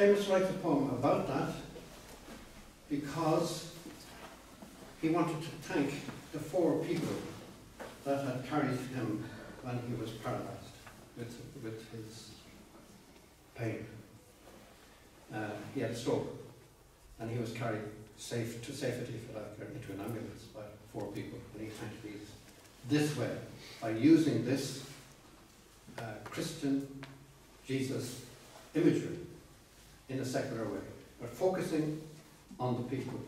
Seamus writes a poem about that because he wanted to thank the four people that had carried him when he was paralyzed with, with his pain. Uh, he had a stroke and he was carried safe to safety for that into an ambulance by four people and he thanked these this way by using this uh, Christian Jesus imagery in a secular way, but focusing on the people,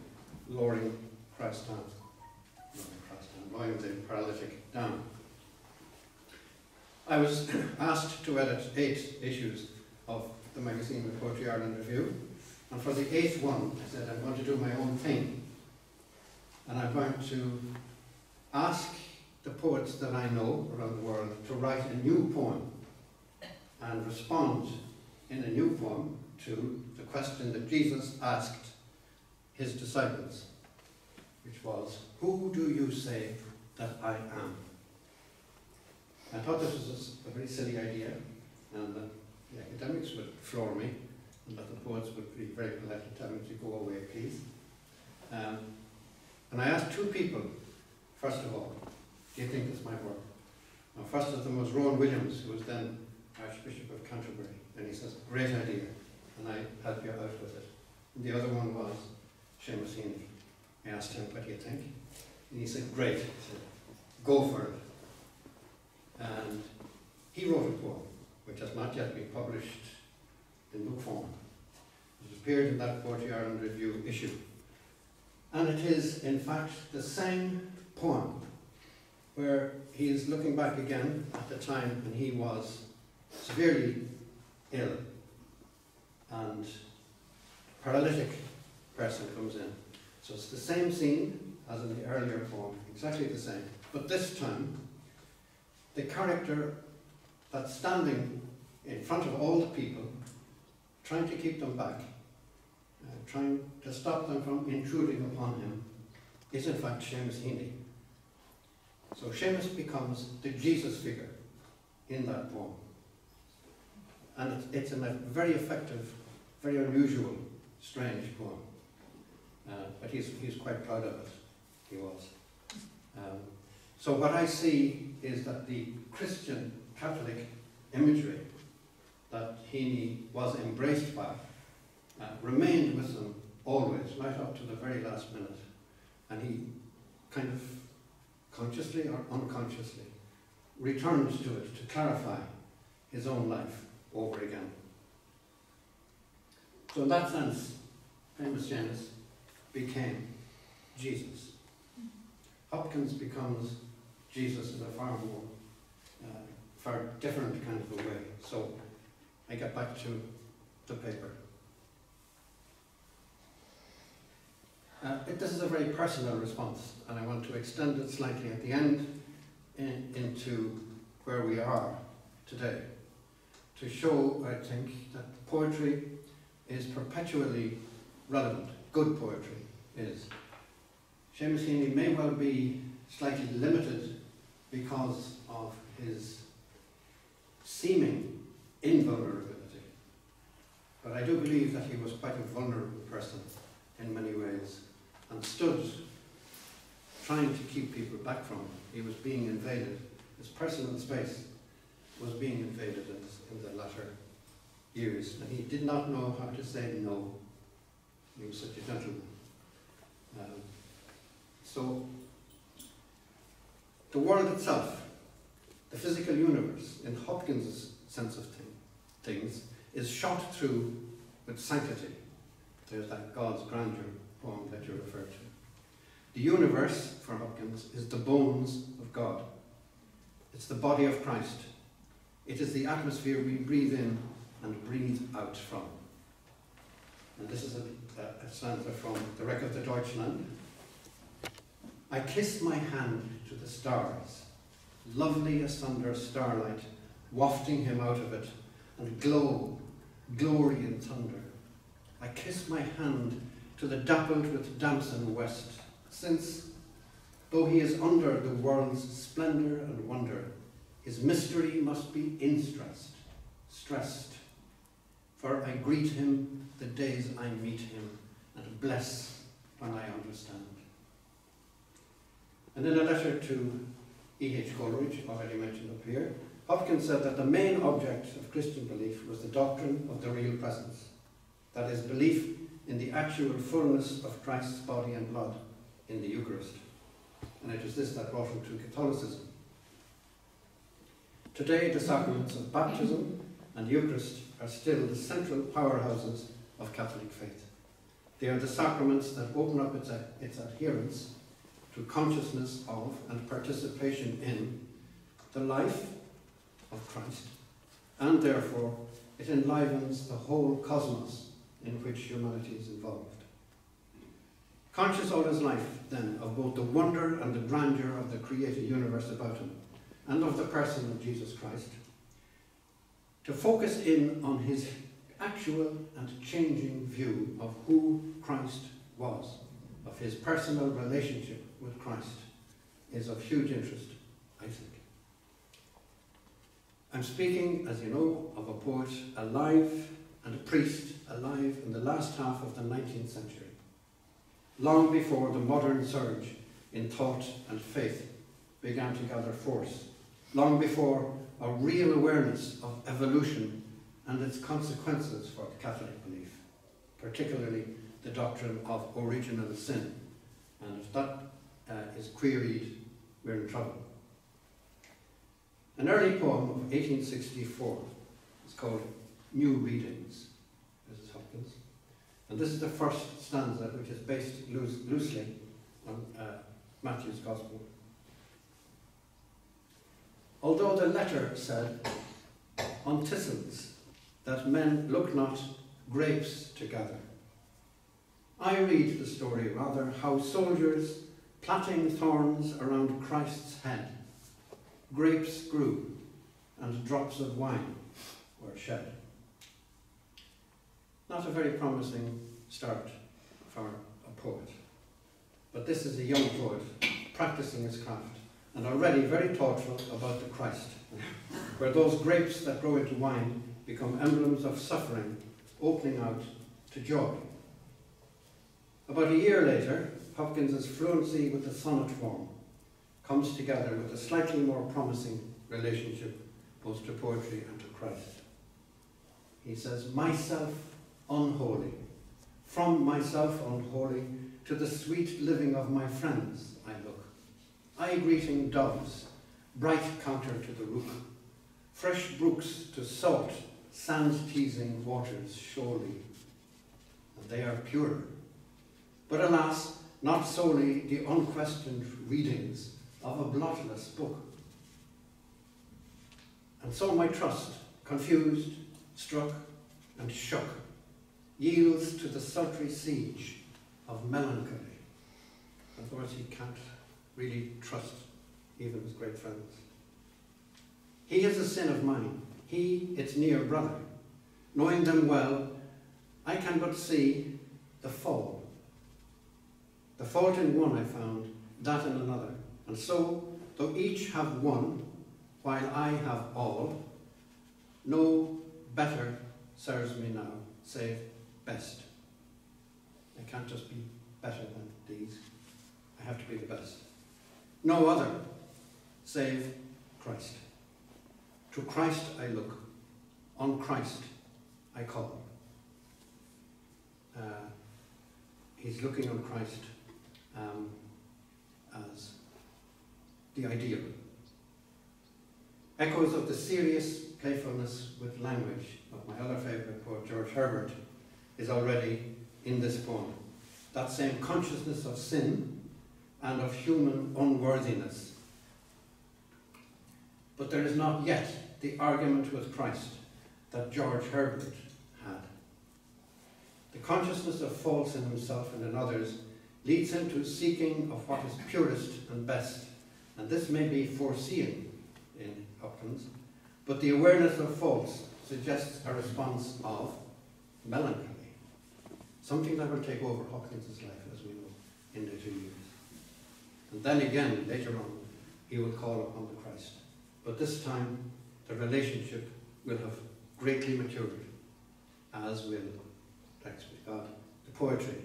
lowering Christ down, lowering Christ down, lowering the paralytic down. I was asked to edit eight issues of the magazine The Poetry Ireland Review, and for the eighth one, I said I'm going to do my own thing, and I'm going to ask the poets that I know around the world to write a new poem and respond in a new poem to the question that Jesus asked his disciples, which was, Who do you say that I am? I thought this was a very silly idea, and that the academics would floor me, and that the poets would be very polite and tell me to go away, please. Um, and I asked two people, first of all, do you think this might work? Now, first of them was Rowan Williams, who was then Archbishop of Canterbury, and he says, great idea, and I help you out with it. And the other one was Heaney. I asked him, what do you think? And he said, great. He said, go for it. And he wrote a poem, which has not yet been published in book form. It appeared in that Poetry Ireland Review issue. And it is, in fact, the same poem where he is looking back again at the time when he was severely ill and paralytic person comes in. So it's the same scene as in the earlier poem, exactly the same. But this time, the character that's standing in front of all the people, trying to keep them back, uh, trying to stop them from intruding upon him, is in fact Seamus Heaney. So Seamus becomes the Jesus figure in that poem. And it's, it's a very effective, very unusual, strange poem. Uh, but he's, he's quite proud of it. He was. Um, so what I see is that the Christian Catholic imagery that Heaney was embraced by uh, remained with them always, right up to the very last minute. And he kind of consciously or unconsciously returns to it to clarify his own life over again. So in that sense, Seamus Heaney became Jesus. Hopkins becomes Jesus in a far more, uh, far different kind of a way. So I get back to the paper. Uh, it, this is a very personal response, and I want to extend it slightly at the end in, into where we are today to show, I think, that poetry is perpetually relevant. Good poetry is. Seamus Heaney may well be slightly limited because of his seeming invulnerability. But I do believe that he was quite a vulnerable person in many ways and stood trying to keep people back from him. He was being invaded. His personal space was being invaded in, the latter years, he did not know how to say no. He was such a gentleman. Um, so, the world itself, the physical universe, in Hopkins' sense of thing, things, is shot through with sanctity. There's that God's grandeur poem that you referred to. The universe, for Hopkins, is the bones of God. It's the body of Christ. It is the atmosphere we breathe in and breathe out from. And this is a, a, a stanza from the Wreck of the Deutschland. I kiss my hand to the stars, lovely asunder starlight, wafting him out of it, and glow, glory in thunder. I kiss my hand to the dappled with damson west, since, though he is under the world's splendour and wonder, his mystery must be instressed, stressed. For I greet him the days I meet him, and bless when I understand. And in a letter to E.H. Coleridge, already mentioned up here, Hopkins said that the main object of Christian belief was the doctrine of the real presence. That is, belief in the actual fullness of Christ's body and blood in the Eucharist. And it was this that brought him to Catholicism. Today, the sacraments of baptism and Eucharist are still the central powerhouses of Catholic faith. They are the sacraments that open up its, its adherents to consciousness of and participation in the life of Christ, and therefore it enlivens the whole cosmos in which humanity is involved. Conscious all his life, then, of both the wonder and the grandeur of the created universe about him, and of the person of Jesus Christ, to focus in on his actual and changing view of who Christ was, of his personal relationship with Christ, is of huge interest, I think. I'm speaking, as you know, of a poet alive and a priest alive in the last half of the 19th century, long before the modern surge in thought and faith began to gather force, long before a real awareness of evolution and its consequences for Catholic belief, particularly the doctrine of original sin. And if that uh, is queried, we're in trouble. An early poem of 1864 is called New Readings, Mrs. Hopkins. And this is the first stanza, which is based loose, loosely on uh, Matthew's Gospel. Although the letter said, on thistles, that men look not grapes to gather. I read the story rather how soldiers, plaiting thorns around Christ's head, grapes grew and drops of wine were shed. Not a very promising start for a poet, but this is a young poet practicing his craft and already very thoughtful about the Christ, where those grapes that grow into wine become emblems of suffering, opening out to joy. About a year later, Hopkins's fluency with the sonnet form comes together with a slightly more promising relationship both to poetry and to Christ. He says, Myself unholy, from myself unholy to the sweet living of my friends I look. I greeting doves, bright counter to the rook, fresh brooks to salt, sand teasing waters surely, and they are pure. But alas, not solely the unquestioned readings of a bloodless book. And so my trust, confused, struck, and shook, yields to the sultry siege of melancholy. Course, he can't really trust even his great friends. He is a sin of mine, he its near brother. Knowing them well, I can but see the fall. The fault in one I found, that in another. And so, though each have one, while I have all, no better serves me now, save best. I can't just be better than these. I have to be the best. No other, save Christ. To Christ I look, on Christ I call. Uh, he's looking on Christ um, as the ideal. Echoes of the serious playfulness with language of my other favourite poet, George Herbert, is already in this poem. That same consciousness of sin and of human unworthiness. But there is not yet the argument with Christ that George Herbert had. The consciousness of faults in himself and in others leads him to seeking of what is purest and best, and this may be foreseen in Hopkins, but the awareness of faults suggests a response of melancholy, something that will take over Hopkins's life, as we know, in the two years. And then again, later on, he will call upon the Christ. But this time, the relationship will have greatly matured, as will, thanks be God, the poetry.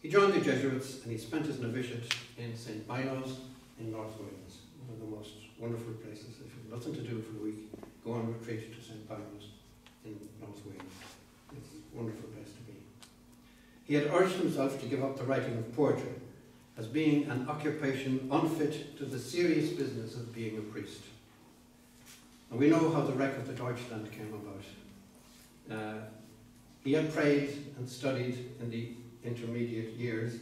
He joined the Jesuits and he spent his novitiate in St. Beuno's in North Wales, one of the most wonderful places. If you've nothing to do for a week, go on retreat to St. Beuno's in North Wales. It's a wonderful place to be. He had urged himself to give up the writing of poetry as being an occupation unfit to the serious business of being a priest. And we know how the wreck of the Deutschland came about. Uh, he had prayed and studied in the intermediate years.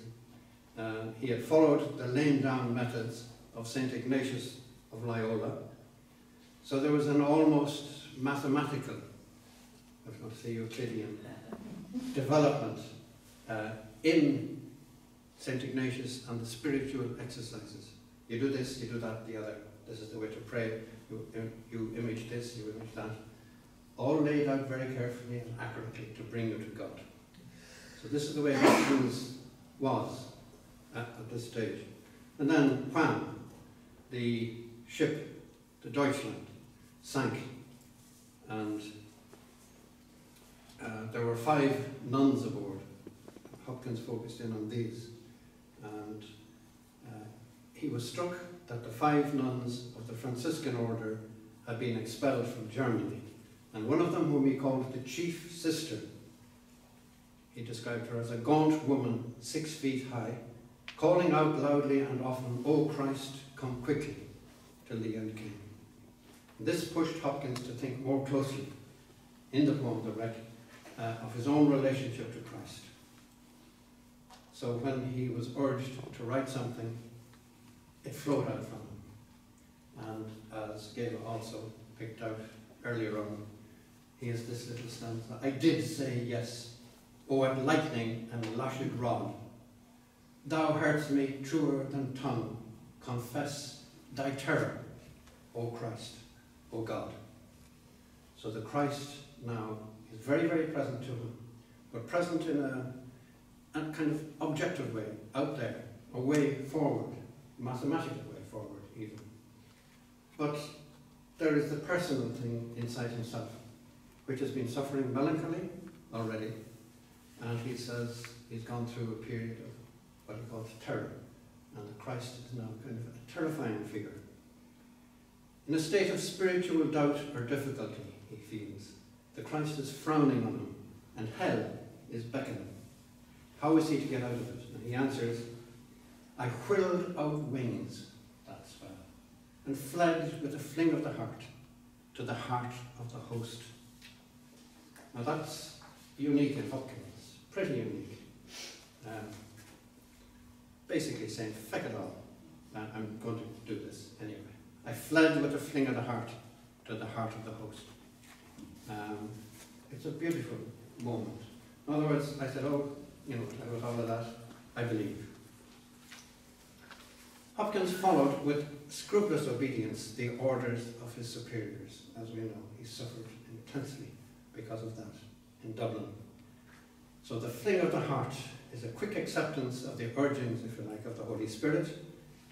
Uh, he had followed the laying down methods of St. Ignatius of Loyola. So there was an almost mathematical, if not Euclidean, development uh, in St. Ignatius and the spiritual exercises. You do this, you do that, the other. This is the way to pray. You, you image this, you image that. All laid out very carefully and accurately to bring you to God. So this is the way Hopkins was at, at this stage. And then when the ship, the Deutschland, sank, and uh, there were five nuns aboard. Hopkins focused in on these and uh, he was struck that the five nuns of the Franciscan order had been expelled from Germany, and one of them, whom he called the chief sister, he described her as a gaunt woman, six feet high, calling out loudly and often, O Christ, come quickly, till the end came. This pushed Hopkins to think more closely in the poem The Wreck uh, of his own relationship to Christ. So when he was urged to write something, it flowed out from him. And as Gail also picked out earlier on, he has this little stanza. I did say yes, O at lightning and lashed rod. Thou heardst me truer than tongue, confess thy terror, O Christ, O God. So the Christ now is very, very present to him, but present in a a kind of objective way, out there, a way forward, a mathematical way forward even. But there is the personal thing inside himself, which has been suffering melancholy already, and he says he's gone through a period of what he calls terror, and the Christ is now kind of a terrifying figure. In a state of spiritual doubt or difficulty, he feels, the Christ is frowning on him, and hell is beckoning. How is he to get out of it? And he answers, I whirled out wings that spell, and fled with a fling of the heart to the heart of the host. Now that's unique in Hopkins, pretty unique. Um, basically saying, feck it all, I'm going to do this anyway. I fled with a fling of the heart to the heart of the host. Um, it's a beautiful moment. In other words, I said, oh, you know, with all of that, I believe. Hopkins followed with scrupulous obedience the orders of his superiors. As we know, he suffered intensely because of that in Dublin. So the fling of the heart is a quick acceptance of the urgings, if you like, of the Holy Spirit,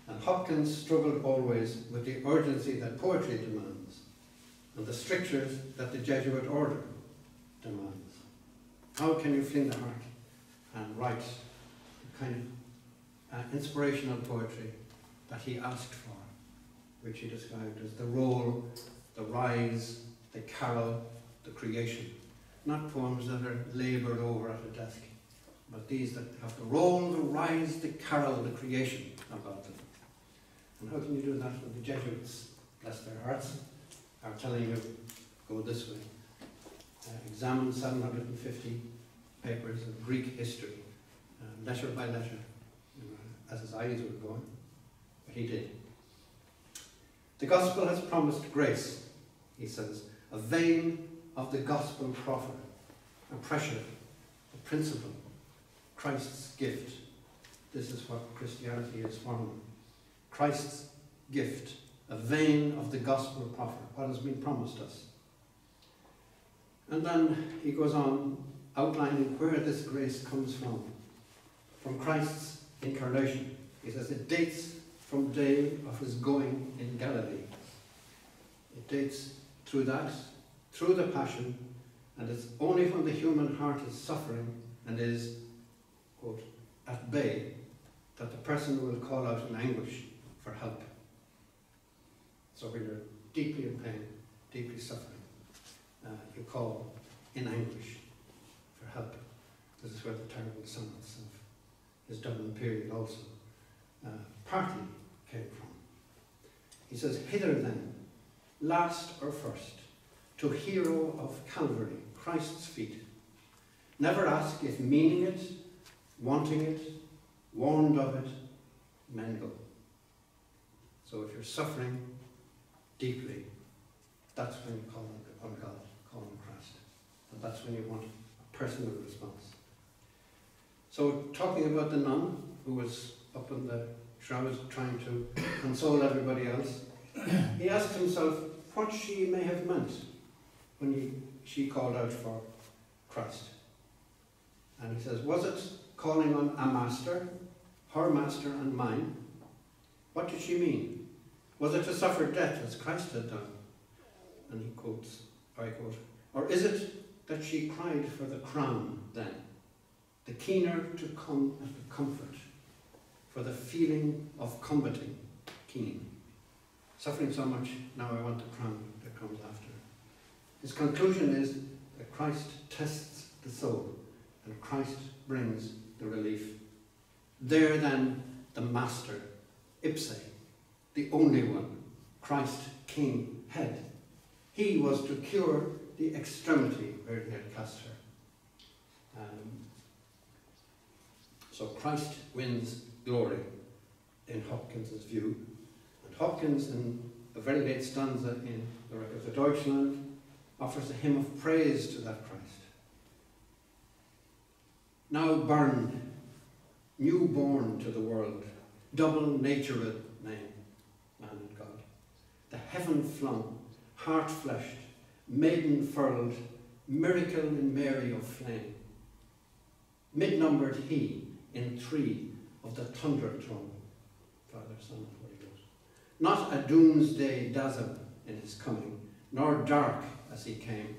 and Hopkins struggled always with the urgency that poetry demands and the strictures that the Jesuit order demands. How can you fling the heart? And write kind of uh, inspirational poetry that he asked for, which he described as the roll, the rise, the carol, the creation. Not poems that are laboured over at a desk, but these that have the roll the rise, the carol, the creation about them. And how can you do that when the Jesuits, bless their hearts, are telling you, go this way. Uh, examine 750 papers of Greek history, uh, letter by letter, you know, as his eyes were going. But he did. The gospel has promised grace, he says, a vein of the gospel proffer, a pressure, a principle, Christ's gift. This is what Christianity is for. Christ's gift, a vein of the gospel proffer, what has been promised us. And then he goes on outlining where this grace comes from. From Christ's incarnation. He says it dates from the day of his going in Galilee. It dates through that, through the passion, and it's only when the human heart is suffering and is, quote, at bay, that the person will call out in anguish for help. So when you're deeply in pain, deeply suffering, uh, you call in anguish help. This is where the terrible sonnets of his Dublin period also uh, partly came from. He says, Hither then, last or first, to hero of Calvary, Christ's feet. Never ask if meaning it, wanting it, warned of it, men go. So if you're suffering deeply, that's when you call on God, call on Christ. And that's when you want personal response. So talking about the nun who was up in the shroud trying to console everybody else, he asked himself what she may have meant when he, she called out for Christ. And he says, was it calling on a master, her master and mine? What did she mean? Was it to suffer death as Christ had done? And he quotes, I quote, or is it that she cried for the crown then, the keener to come at the comfort, for the feeling of combating keen? Suffering so much, now I want the crown that comes after. His conclusion is that Christ tests the soul and Christ brings the relief. There then, the Master, ipse, the only one, Christ King, head. He was to cure the extremity where he had cast her. Um, so Christ wins glory in Hopkins's view. And Hopkins, in a very late stanza in the Wreck of the Deutschland, offers a hymn of praise to that Christ. Now born, new born to the world, double natured name, man and God. The heaven flung, heart fleshed, maiden furled, miracle in Mary of flame. Mid numbered he in three of the thunder throne, Father, Son, and Holy Ghost. Not a doomsday dazzle in his coming, nor dark as he came.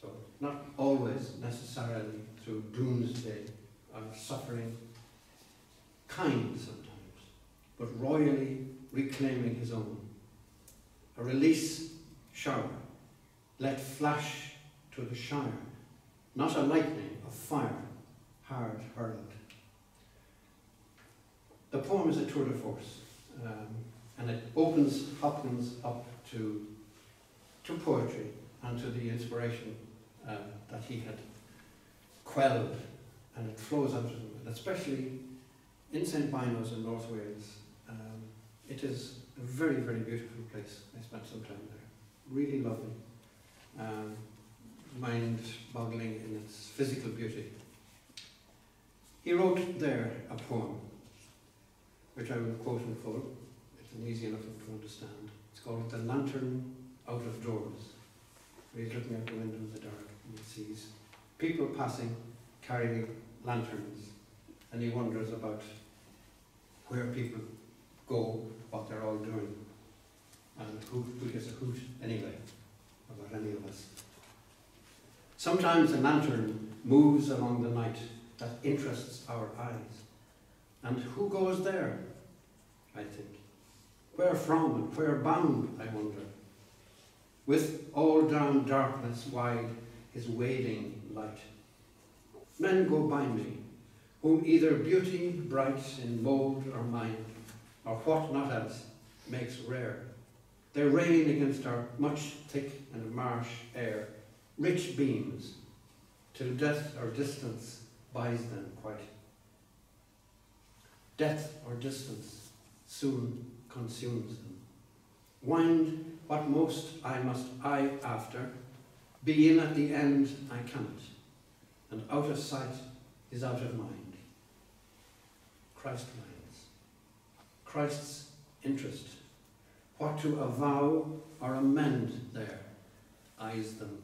So, not always necessarily through doomsday or suffering, kind sometimes, but royally reclaiming his own. A release shower, let flash to the shire, not a lightning of fire, hard hurled. The poem is a tour de force, um, and it opens Hopkins up to, to poetry and to the inspiration uh, that he had quelled, and it flows out of him, and especially in St. Beuno's in North Wales. Um, it is a very, very beautiful place. I spent some time there. Really lovely. Um, mind-boggling in its physical beauty. He wrote there a poem, which I will quote in full. It's an easy enough to understand. It's called The Lantern Out of Doors. He's looking out the window in the dark and he sees people passing, carrying lanterns, and he wonders about where people go, what they're all doing, and who, who gives a hoot anyway about any of us. Sometimes a lantern moves along the night that interests our eyes. And who goes there, I think? Where from and where bound, I wonder? With all down darkness wide his wading light. Men go by me, whom either beauty bright in mould or mind, or what not else, makes rare. They rain against our much thick and marsh air, rich beams, till death or distance buys them quite. Death or distance soon consumes them. Wind what most I must eye after, be in at the end I cannot, and out of sight is out of mind. Christ minds. Christ's interest. What to avow or amend there eyes them.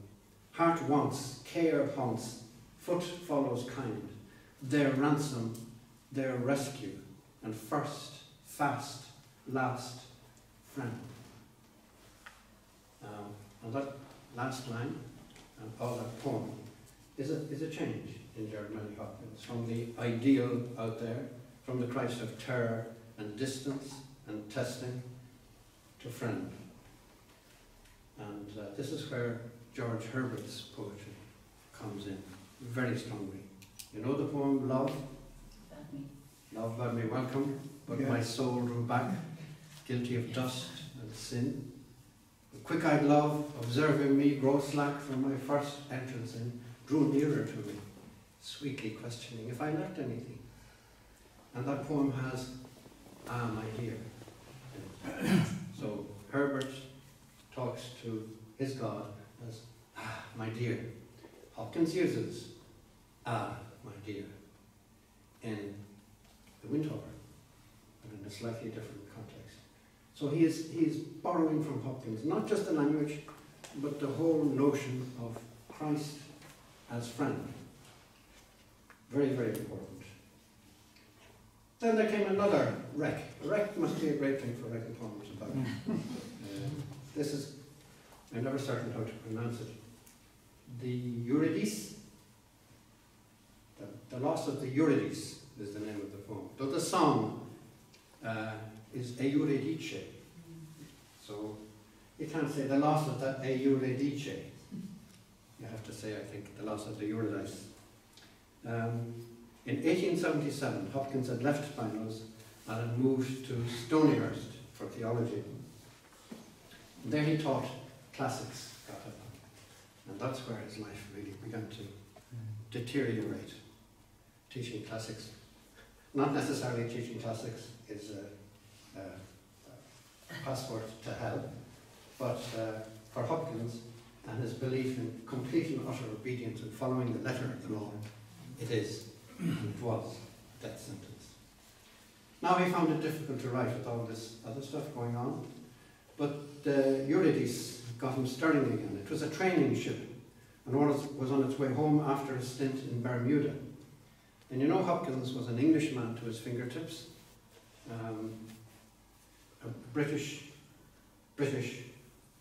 Heart wants, care haunts, foot follows kind. Their ransom, their rescue, and first, fast, last, friend. Um, and that last line, and all that poem, is a, is a change in Jeremiah Hopkins from the ideal out there, from the Christ of terror and distance and testing to friend. And uh, this is where George Herbert's poetry comes in very strongly. You know the poem Love? Love bade me welcome, but Yeah. my soul drew back, guilty of dust and sin. The quick-eyed love, observing me grow slack from my first entrance in, drew nearer to me, sweetly questioning if I lacked anything. And that poem has Am I Here? So Herbert talks to his God as Ah, my dear. Hopkins uses Ah, my dear in the Windhover, but in a slightly different context. So he is, he is borrowing from Hopkins, not just the language, but the whole notion of Christ as friend. Very, very important. Then there came another wreck. A wreck must be a great thing for writing poems about. This is, I'm never certain how to pronounce it. The Eurydice, the, the loss of the Eurydice is the name of the poem. Though the song uh, is Eurydice. So you can't say the loss of the Eurydice. You have to say, I think, the loss of the Eurydice. Um, in 1877, Hopkins had left Beuno's and had moved to Stonyhurst for theology. And there he taught classics. And that's where his life really began to deteriorate. Teaching classics, not necessarily teaching classics is a, a, a passport to hell, but uh, for Hopkins and his belief in complete and utter obedience and following the letter of the law, it is, it was, death sentence. Now he found it difficult to write with all this other stuff going on, but the Eurydice got him stirring again. It was a training ship and was on its way home after a stint in Bermuda. And you know Hopkins was an Englishman to his fingertips, um, a British, British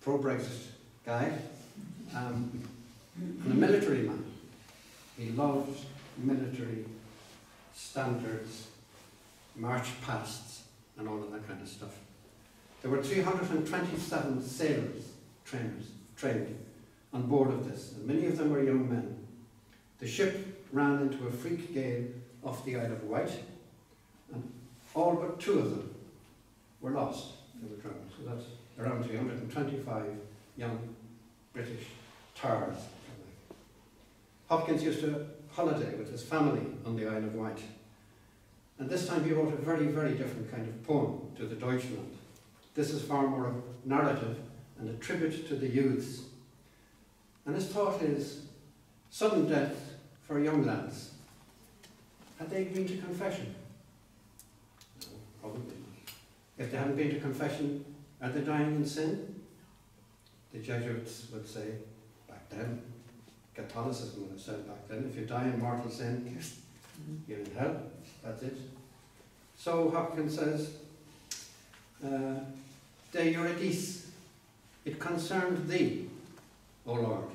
pro-Brexit guy, um, and a military man. He loved military standards, march pasts, and all of that kind of stuff. There were 327 sailors, trainers, trained on board of this, and many of them were young men. The ship ran into a freak gale off the Isle of Wight, and all but two of them were lost. They were drowned. So that's around 325 young British tars. Hopkins used to holiday with his family on the Isle of Wight. And this time he wrote a very, very different kind of poem to the Deutschland. This is far more of narrative and a tribute to the youths. And his thought is sudden death for young lads. Had they been to confession? No, probably not. If they hadn't been to confession, are they dying in sin? The Jesuits would say, back then, Catholicism would have said back then, if you die in mortal sin, you're in hell. That's it. So Hopkins says, uh, De Eurydice, it concerned thee, O Lord.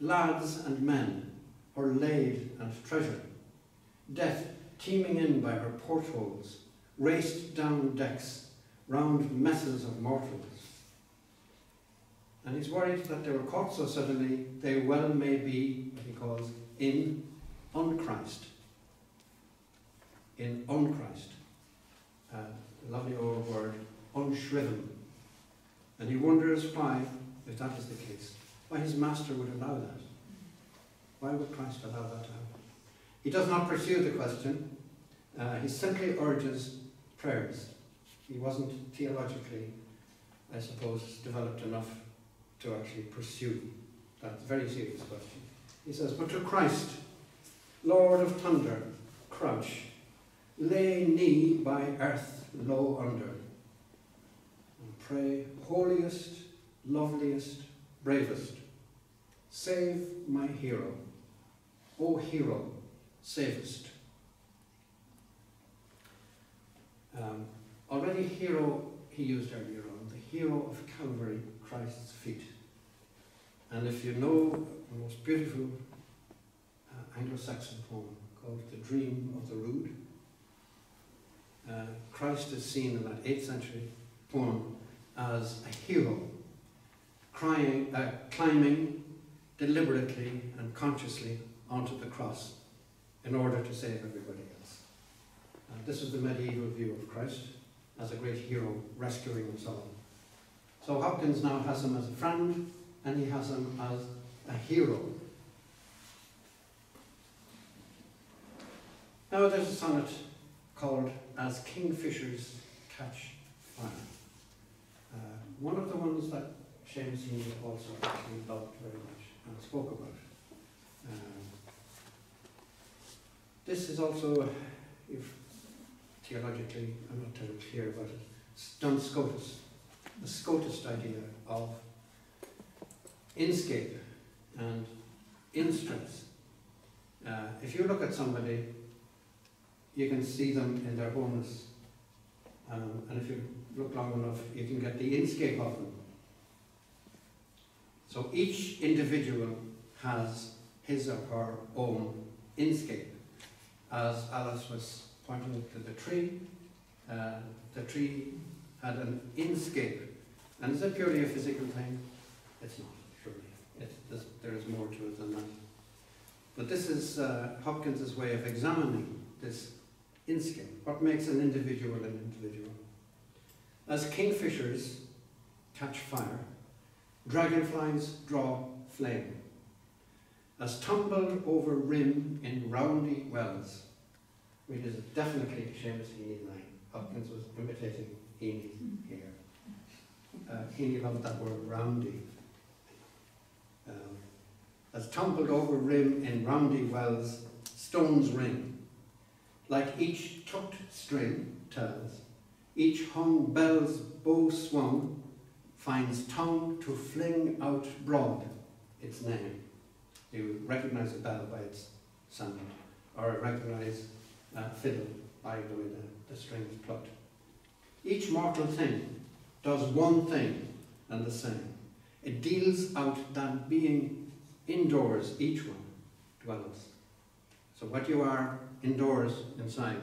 Lads and men, her laid and treasure. Death, teeming in by her portholes, raced down decks, round messes of mortals. And he's worried that they were caught so suddenly, they well may be, what he calls, in unchrist. In unchrist. Uh, lovely old word, unshriven. And he wonders why, if that is the case, why his master would allow that. Why would Christ allow that to happen? He does not pursue the question. Uh, he simply urges prayers. He wasn't theologically, I suppose, developed enough to actually pursue that very serious question. He says, But to Christ, Lord of thunder, crouch, lay knee by earth low under, and pray, holiest, loveliest, bravest, save my hero, O hero, savest. Um, already hero he used earlier on, the hero of Calvary, Christ's feet. And if you know the most beautiful uh, Anglo-Saxon poem called The Dream of the Rood, uh, Christ is seen in that 8th century poem as a hero, crying, uh, climbing deliberately and consciously onto the cross in order to save everybody else. Uh, this is the medieval view of Christ as a great hero rescuing us all. So Hopkins now has him as a friend and he has him as a hero. Now there's a sonnet called As Kingfishers Catch Fire. Uh, one of the ones that Seamus Heaney also actually loved very much and spoke about. Um, this is also, if theologically I'm not terribly clear about it, Duns Scotus, the Scotist idea of inscape and instress. Uh, if you look at somebody, you can see them in their wholeness. Um, and if you look long enough, you can get the inscape of them. So each individual has his or her own inscape. As Alice was pointing to the tree, uh, the tree had an inscape. And is it purely a physical thing? It's not, surely. It's, there is more to it than that. But this is uh, Hopkins's way of examining this inscape. What makes an individual an individual? As kingfishers catch fire, dragonflies draw flame. As tumbled over rim in roundy wells, which is definitely Seamus Heaney line. Hopkins was imitating Heaney here. Uh, Heaney loved that word roundy. Um, as tumbled over rim in roundy wells, stones ring. Like each tucked string tells, each hung bell's bow swung finds tongue to fling out broad its name. You recognize a bell by its sound, or recognize a fiddle by the way the, the strings plucked. Each mortal thing does one thing and the same. It deals out that being indoors each one dwells. So what you are indoors, inside,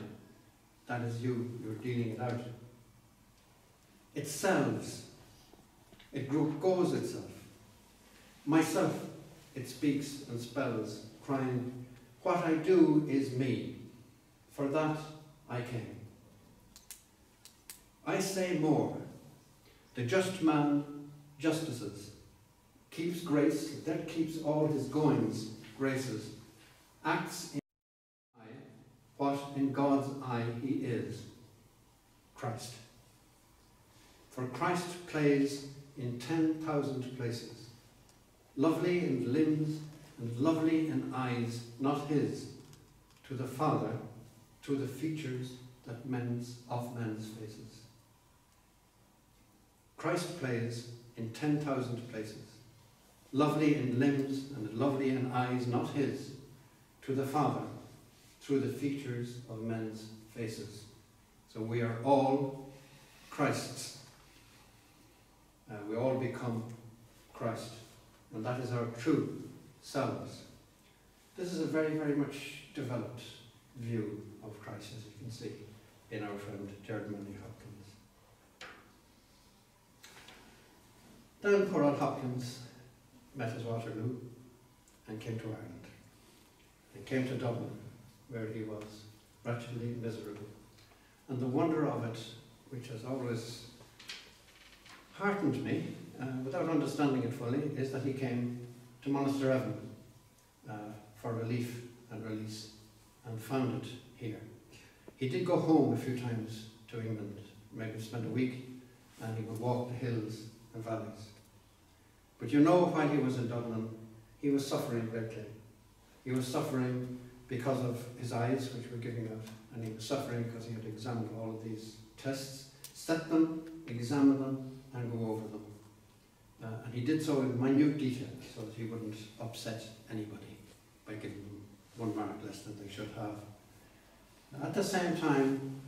that is you, you're dealing it out. It selves, it goes itself. Myself, it speaks and spells, crying, What I do is me, for that I came. I say more, the just man justices, keeps grace, that keeps all his goings graces, acts in what in God's eye he is, Christ. For Christ plays in 10,000 places, lovely in limbs and lovely in eyes, not his, to the Father, to the features that men's of men's faces. Christ plays in 10,000 places, lovely in limbs and lovely in eyes, not his, to the Father, through the features of men's faces. So we are all Christ's. Uh, we all become Christ. And that is our true selves. This is a very, very much developed view of Christ, as you can see in our friend Manley Then poor old Hopkins met his Waterloo and came to Ireland. He came to Dublin, where he was wretchedly miserable. And the wonder of it, which has always heartened me, uh, without understanding it fully, is that he came to Monasterevin uh, for relief and release and found it here. He did go home a few times to England, maybe spend a week, and he would walk the hills and valleys. But you know, while he was in Dublin, he was suffering greatly. He was suffering because of his eyes, which were giving out, and he was suffering because he had to examine all of these tests, set them, examine them, and go over them. Uh, and he did so in minute detail so that he wouldn't upset anybody by giving them one mark less than they should have. At the same time,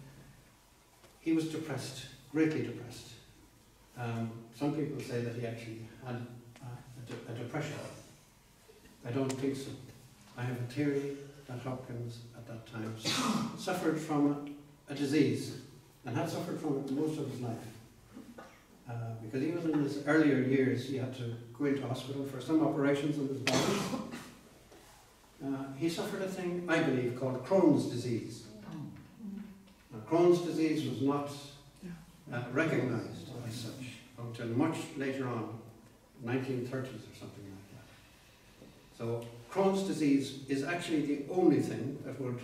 he was depressed, greatly depressed. Um, some people say that he actually had a, de a depression. I don't think so. I have a theory that Hopkins at that time suffered from a disease and had suffered from it most of his life. Uh, because even in his earlier years, he had to go into hospital for some operations on his body. Uh, he suffered a thing, I believe, called Crohn's disease. Now, Crohn's disease was not uh, recognized as such until much later on, 1930s or something like that. So Crohn's disease is actually the only thing that would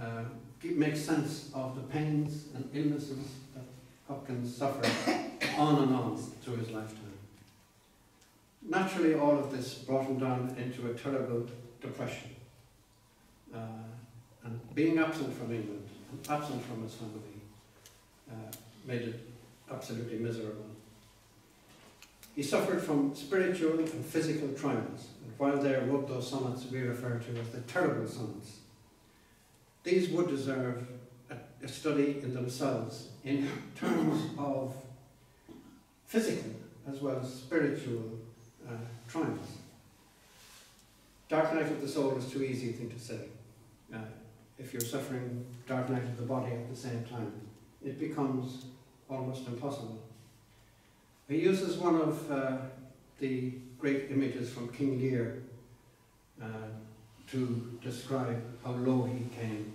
uh, make sense of the pains and illnesses that Hopkins suffered on and on through his lifetime. Naturally, all of this brought him down into a terrible depression. Uh, and being absent from England, and absent from his family, uh, made it absolutely miserable. He suffered from spiritual and physical trials, and while there wrote those sonnets we refer to as the terrible sonnets. These would deserve a, a study in themselves in terms of physical as well as spiritual uh, trials. Dark night of the soul is too easy a thing to say. Uh, if you're suffering dark night of the body at the same time, it becomes almost impossible. He uses one of uh, the great images from King Lear uh, to describe how low he came,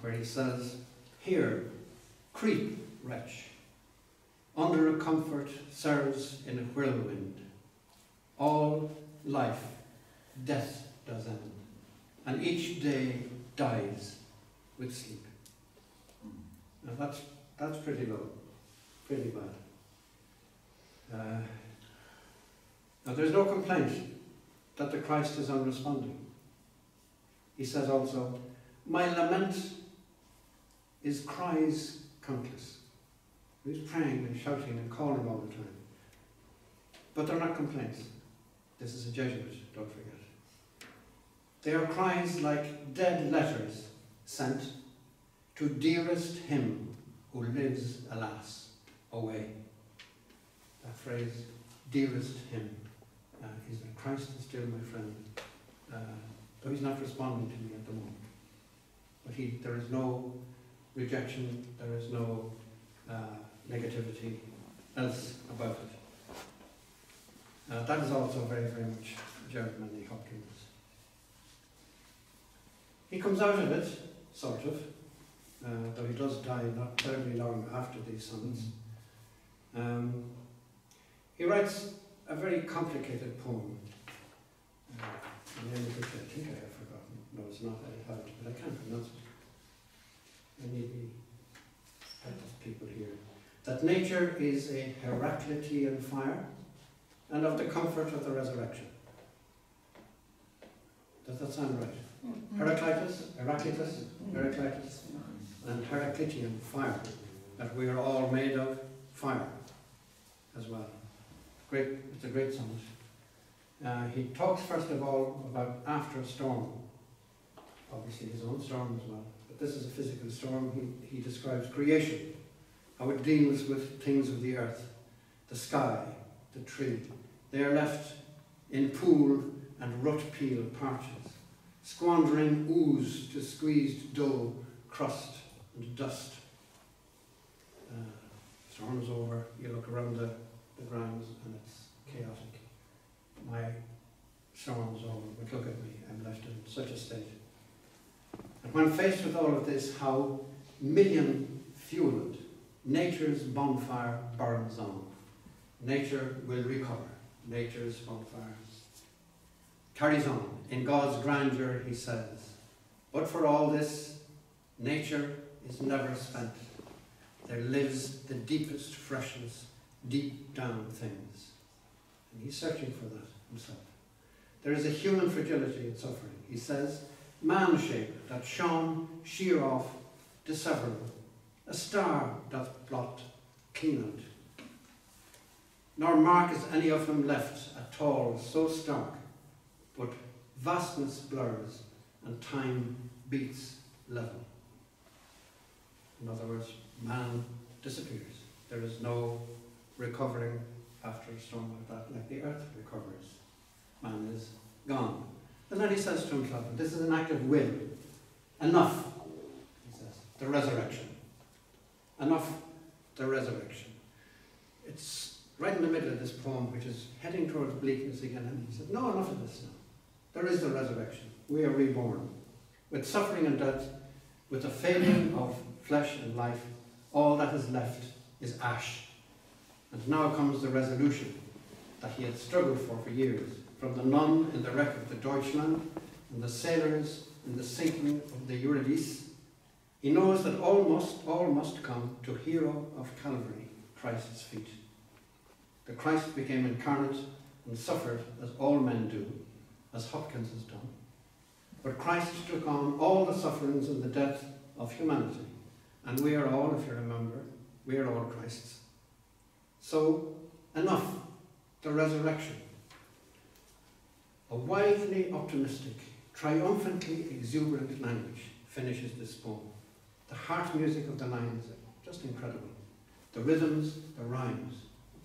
where he says, Here, creep, wretch, under a comfort serves in a whirlwind. All life, death does end, and each day dies with sleep. Now that's, that's pretty low, pretty bad. Uh, now there's no complaint that the Christ is unresponding. He says also, My lament is cries countless. He's praying and shouting and calling all the time. But they're not complaints. This is a Jesuit, don't forget. They are cries like dead letters sent to dearest him who lives, alas, away. That phrase, dearest him, uh, is that Christ is still my friend, uh, though he's not responding to me at the moment. But he, there is no rejection, there is no uh, negativity else about it. Uh, that is also very, very much Gerard Manley Hopkins. He comes out of it, sort of, uh, though he does die not terribly long after these sonnets. Um, he writes a very complicated poem, uh, the name of which I think I have forgotten. No, it's not, I have but I can't pronounce it. I need the help of people here. That nature is a Heraclitean fire, and of the comfort of the resurrection. Does that sound right? Heraclitus, Heraclitus, Heraclitus, and Heraclitean fire, that we are all made of fire as well. Great, it's a great sonnet. Uh, he talks first of all about after a storm, obviously his own storm as well, but this is a physical storm. He, he describes creation, how it deals with things of the earth, the sky, the tree. They are left in pool and rut peel parches squandering ooze to squeezed dough, crust and dust. Uh, storm's over, you look around the, the grounds and it's chaotic. My storms over, but look at me, I'm left in such a state. And when faced with all of this, how million fueled nature's bonfire burns on. Nature will recover. Nature's bonfire carries on. In God's grandeur, he says, but for all this, nature is never spent. There lives the deepest freshness deep down things. And he's searching for that himself. There is a human fragility in suffering. He says, man shape that shone sheer off, disseverable, a star doth blot keen out. Nor mark is any of them left at all so stark, but vastness blurs and time beats level. In other words, man disappears. There is no recovering after a storm like that, like the earth recovers. Man is gone. And then he says to himself, this is an act of will. Enough, he says, the resurrection. Enough, the resurrection. It's right in the middle of this poem, which is heading towards bleakness again, and he said, no, enough of this now. There is the resurrection. We are reborn. With suffering and death, with the fading of flesh and life, all that is left is ash and now comes the resolution that he had struggled for for years, from the nun in the wreck of the Deutschland and the sailors in the sinking of the Eurydice. He knows that all must, all must come to hero of Calvary, Christ's feet. The Christ became incarnate and suffered as all men do, as Hopkins has done. But Christ took on all the sufferings and the death of humanity. And we are all, if you remember, we are all Christ's. So, enough, the resurrection. A wildly optimistic, triumphantly exuberant language finishes this poem. The heart music of the lines, just incredible. The rhythms, the rhymes,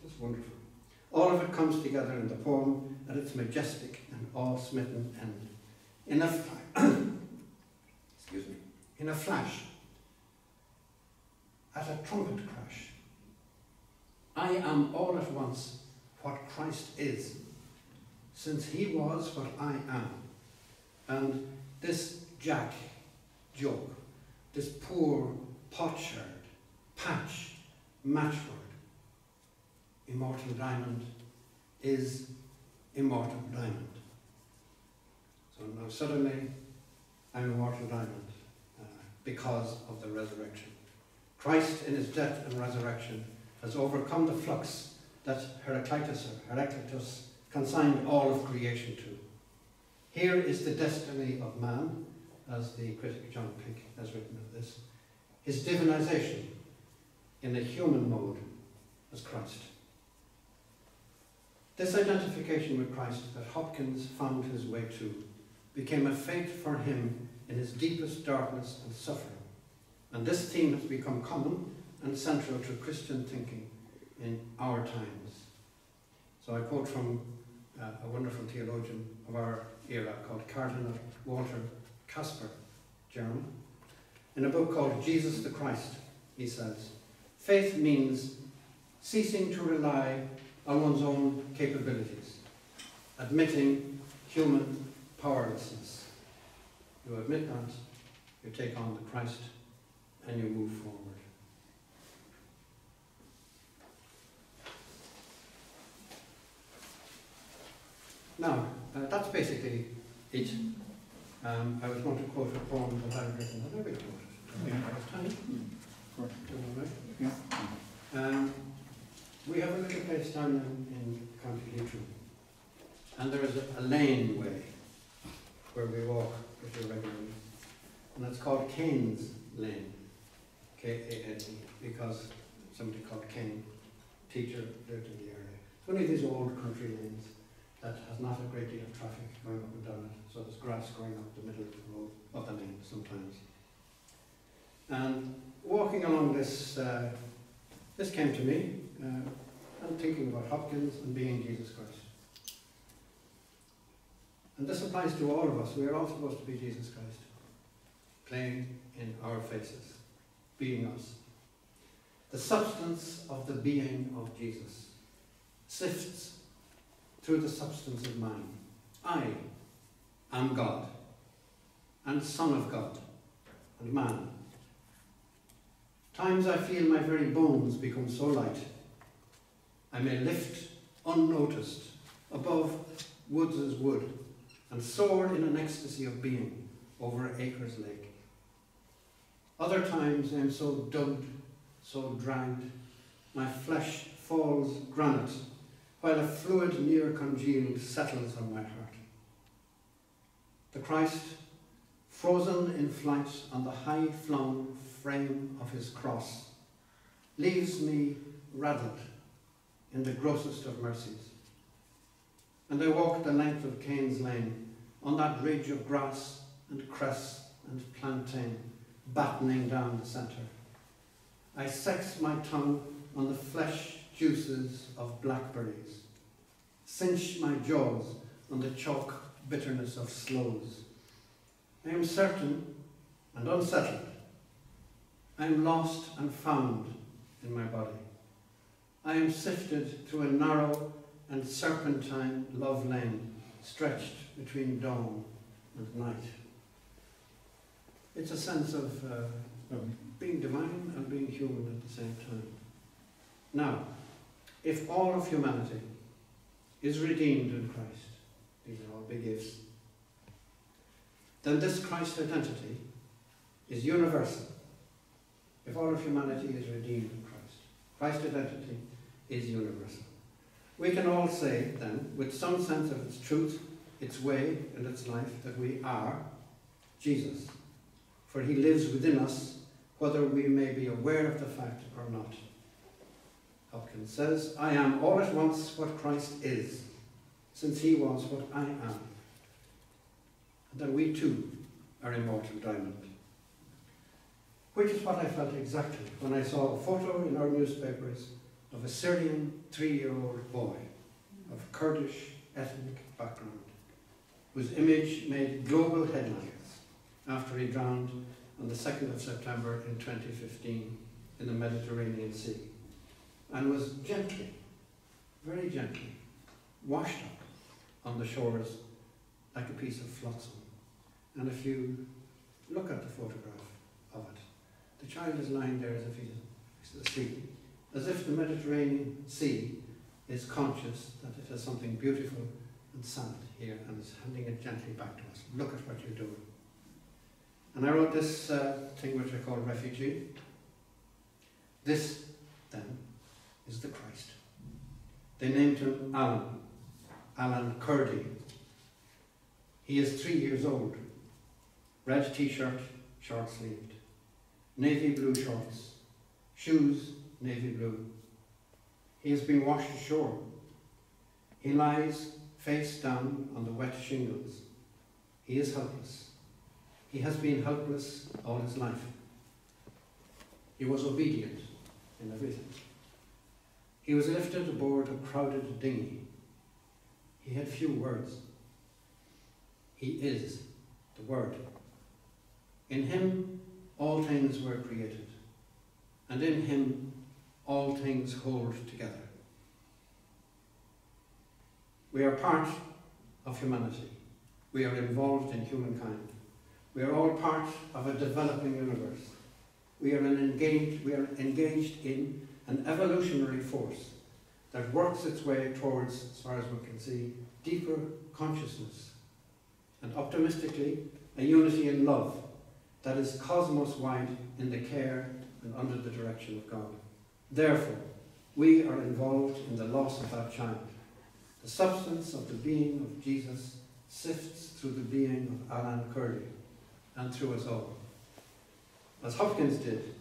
just wonderful. All of it comes together in the poem at its majestic and awe-smitten end. In a, excuse me, in a flash, at a trumpet crash, I am all at once what Christ is, since he was what I am. And this Jack, Job, this poor potsherd, patch, matchword, immortal diamond, is immortal diamond. So now suddenly I'm immortal diamond uh, because of the resurrection. Christ in his death and resurrection has overcome the flux that Heraclitus or Heraclitus consigned all of creation to. Here is the destiny of man, as the critic John Pick has written of this, his divinization in a human mode as Christ. This identification with Christ that Hopkins found his way to became a fate for him in his deepest darkness and suffering. And this theme has become common and central to Christian thinking in our times. So I quote from uh, a wonderful theologian of our era called Cardinal Walter Kasper, German. In a book called Jesus the Christ, he says, Faith means ceasing to rely on one's own capabilities, admitting human powerlessness. You admit that, you take on the Christ, and you move forward. Now, uh, that's basically it. Um, I was going to quote a poem that I've written. Have I quoted it? Yeah. Time? Yeah. Um, we have a little place down in, in County Leitrim, and there is a, a lane way where we walk pretty regularly, and that's called Kane's Lane, K-A-N-E, because somebody called Kane, teacher, lived in the area. It's one of these old country lanes that has not a great deal of traffic going up and down it, so there's grass growing up the middle of the road, of the lane sometimes. And walking along this, uh, this came to me, uh, and thinking about Hopkins and being Jesus Christ. And this applies to all of us. We are all supposed to be Jesus Christ, playing in our faces, being us. The substance of the being of Jesus sifts through the substance of man. I am God, and Son of God, and man. Times I feel my very bones become so light, I may lift unnoticed above woods as wood, and soar in an ecstasy of being over acres lake. Other times I am so dubbed, so dragged, my flesh falls granite, while a fluid near congealed settles on my heart. The Christ, frozen in flight on the high flung frame of his cross, leaves me raddled in the grossest of mercies. And I walk the length of Kane's Lane on that ridge of grass and cress and plantain battening down the centre. I sex my tongue on the flesh juices of blackberries, cinch my jaws on the chalk bitterness of sloes. I am certain and unsettled. I am lost and found in my body. I am sifted through a narrow and serpentine love lane stretched between dawn and night. It's a sense of, uh, of being divine and being human at the same time. Now, if all of humanity is redeemed in Christ, these are all big ifs, then this Christ identity is universal. If all of humanity is redeemed in Christ, Christ identity is universal. We can all say, then, with some sense of its truth, its way, and its life, that we are Jesus, for he lives within us, whether we may be aware of the fact or not. Hopkins says, I am all at once what Christ is, since he was what I am. And that we too are immortal diamond. Which is what I felt exactly when I saw a photo in our newspapers of a Syrian three-year-old boy of Kurdish ethnic background, whose image made global headlines after he drowned on the 2nd of September in 2015 in the Mediterranean Sea, and was gently, very gently, washed up on the shores like a piece of flotsam. And if you look at the photograph of it, the child is lying there as if he's asleep as if the Mediterranean Sea is conscious that it has something beautiful and sad here and is handing it gently back to us. Look at what you're doing. And I wrote this uh, thing which I call refugee. This, then, is the Christ. They named him Alan, Alan Kurdi. He is three years old. Red t-shirt, short sleeved. Navy blue shorts. Shoes navy blue. He has been washed ashore. He lies face down on the wet shingles. He is helpless. He has been helpless all his life. He was obedient in everything. He was lifted aboard a crowded dinghy. He had few words. He is the Word. In him all things were created, and in him all things hold together. We are part of humanity. We are involved in humankind. We are all part of a developing universe. We are, engaged, we are engaged in an evolutionary force that works its way towards, as far as we can see, deeper consciousness and optimistically a unity in love that is cosmos-wide in the care and under the direction of God. Therefore, we are involved in the loss of that child. The substance of the being of Jesus sifts through the being of Alan Kurdi and through us all. As Hopkins did,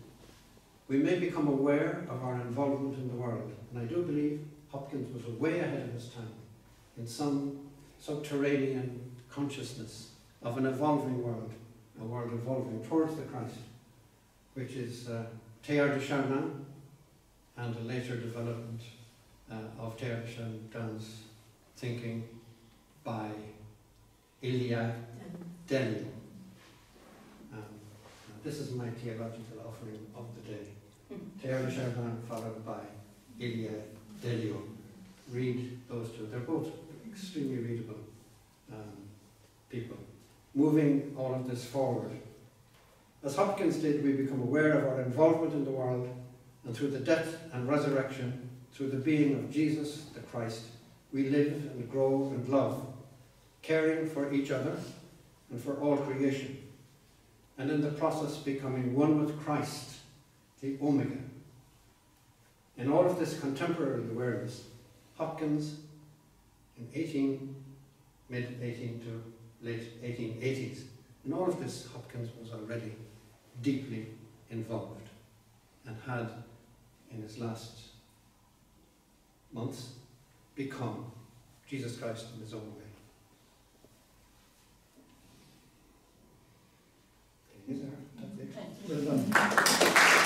we may become aware of our involvement in the world, and I do believe Hopkins was way ahead of his time in some subterranean consciousness of an evolving world, a world evolving towards the Christ, which is uh, Teilhard de Chardin, and a later development uh, of Teilhard de Chardin's thinking by Ilia Delio. Um, this is my theological offering of the day. De Chardin followed by Ilia Delio. Read those two. They're both extremely readable. um, people, moving all of this forward. As Hopkins did, we become aware of our involvement in the world, and through the death and resurrection, through the being of Jesus the Christ, we live and grow and love, caring for each other and for all creation, and in the process becoming one with Christ, the Omega. In all of this contemporary awareness, Hopkins in 18, mid 18 to late 1880s, in all of this, Hopkins was already deeply involved and had, in his last months, become Jesus Christ in his own way. Is there? That's. Thank you. Well done.